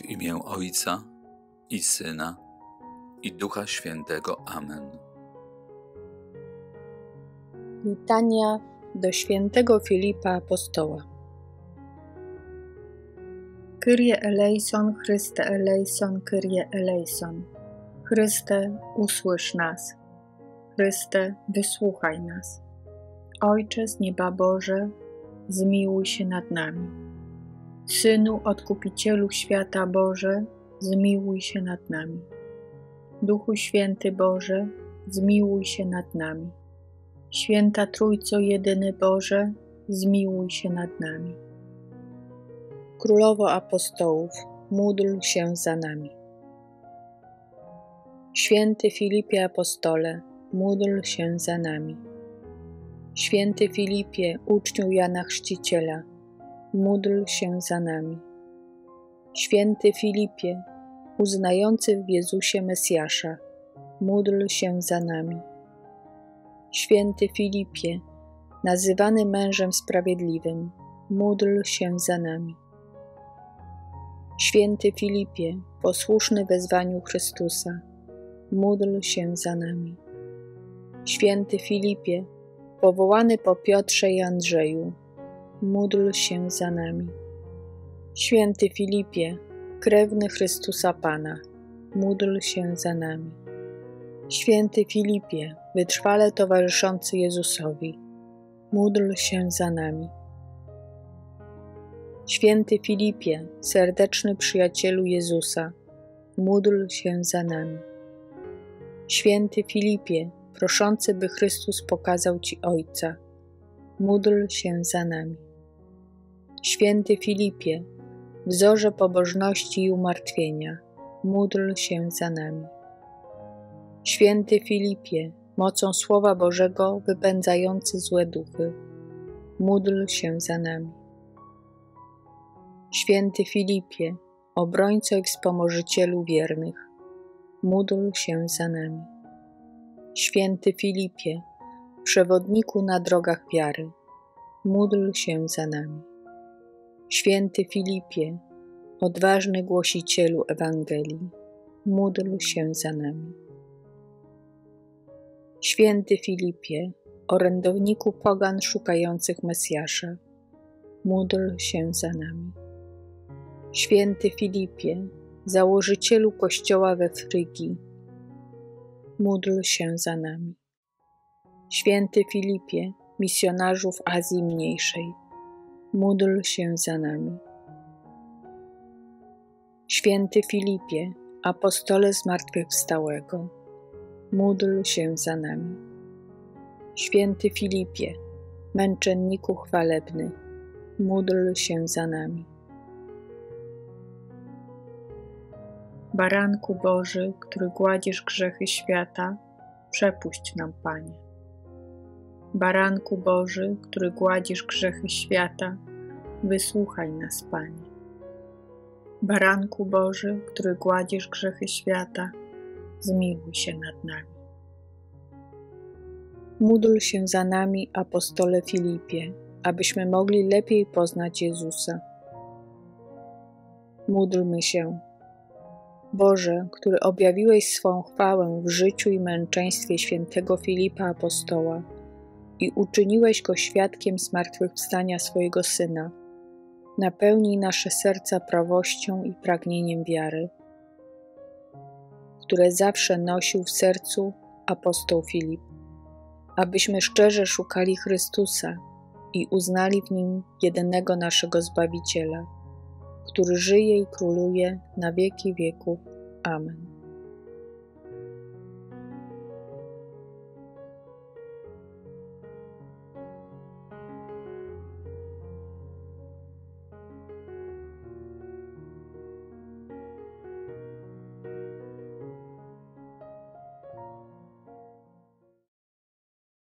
W imię Ojca i Syna i Ducha Świętego. Amen. Litania do świętego Filipa Apostoła. Kyrie eleison, Chryste eleison, Kyrie eleison. Chryste, usłysz nas. Chryste, wysłuchaj nas. Ojcze z nieba Boże, zmiłuj się nad nami Synu Odkupicielu świata Boże, zmiłuj się nad nami. Duchu Święty Boże, zmiłuj się nad nami. Święta Trójco Jedyny Boże, zmiłuj się nad nami. Królowo Apostołów, módl się za nami. Święty Filipie Apostole, módl się za nami. Święty Filipie, uczniu Jana Chrzciciela, módl się za nami. Święty Filipie, uznający w Jezusie Mesjasza, módl się za nami. Święty Filipie, nazywany mężem sprawiedliwym, módl się za nami. Święty Filipie, posłuszny wezwaniu Chrystusa, módl się za nami. Święty Filipie, powołany po Piotrze i Andrzeju, módl się za nami. Święty Filipie, krewny Chrystusa Pana, módl się za nami. Święty Filipie, wytrwale towarzyszący Jezusowi, módl się za nami. Święty Filipie, serdeczny przyjacielu Jezusa, módl się za nami. Święty Filipie, proszący, by Chrystus pokazał Ci Ojca, módl się za nami. Święty Filipie, wzorze pobożności i umartwienia, módl się za nami. Święty Filipie, mocą Słowa Bożego wypędzający złe duchy, módl się za nami. Święty Filipie, obrońco i wspomożycielu wiernych, módl się za nami. Święty Filipie, przewodniku na drogach wiary, módl się za nami. Święty Filipie, odważny głosicielu Ewangelii, módl się za nami. Święty Filipie, orędowniku pogan szukających Mesjasza, módl się za nami. Święty Filipie, założycielu kościoła we Frygii, módl się za nami. Święty Filipie, misjonarzów Azji Mniejszej, módl się za nami. Święty Filipie, apostole zmartwychwstałego, módl się za nami. Święty Filipie, męczenniku chwalebny, módl się za nami. Baranku Boży, który gładzisz grzechy świata, przepuść nam, Panie. Baranku Boży, który gładzisz grzechy świata, wysłuchaj nas, Panie. Baranku Boży, który gładzisz grzechy świata, zmiłuj się nad nami. Módl się za nami, apostole Filipie, abyśmy mogli lepiej poznać Jezusa. Módlmy się. Boże, który objawiłeś swą chwałę w życiu i męczeństwie świętego Filipa apostoła, i uczyniłeś go świadkiem zmartwychwstania swojego Syna. Napełnij nasze serca prawością i pragnieniem wiary, które zawsze nosił w sercu apostoł Filip, abyśmy szczerze szukali Chrystusa i uznali w nim jedynego naszego Zbawiciela, który żyje i króluje na wieki wieków. Amen.